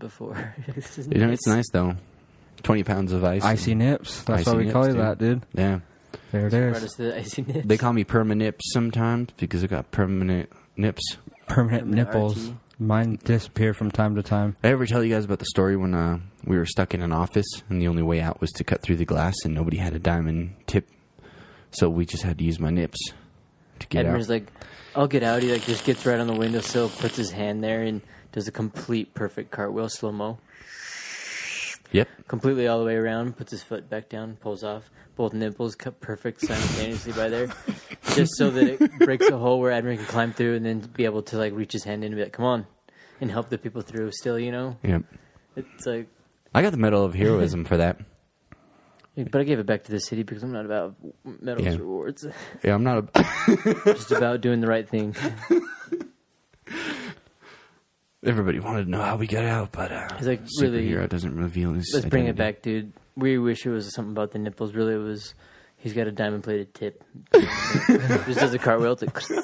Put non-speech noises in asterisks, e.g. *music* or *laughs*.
before. *laughs* It's just You know, it's nice though. Twenty pounds of ice. Icy nips. That's Icy why we nips, call you dude. that, dude. Yeah. There it Brought is. us to the icy *laughs* nips. They call me permanent permanips sometimes because I got permanent nips. Permanent Permanent nipples. RT. Mine disappear from time to time. I ever tell you guys about the story when uh, we were stuck in an office and the only way out was to cut through the glass and nobody had a diamond tip, so we just had to use my nips to get Edmund's out. like, I'll get out. He like just gets right on the windowsill, puts his hand there, and does a complete perfect cartwheel slow mo, Yep. completely all the way around. Puts his foot back down, pulls off. Both nipples cut perfect simultaneously by there, *laughs* just so that it breaks a hole where Edmund can climb through and then be able to like reach his hand in and be like, "Come on," and help the people through. Still, you know, Yep. it's like. I got the Medal of Heroism for that. But I gave it back to the city because I'm not about medals Yeah. rewards. Yeah, I'm not a. *laughs* Just about doing the right thing. Everybody wanted to know how we got out, but uh, It's like, really- superhero doesn't reveal his. Let's bring it identity. back, dude. We wish it was something about the nipples. Really, it was he's got a diamond plated tip. *laughs* Just does a cartwheel. It's *laughs* like,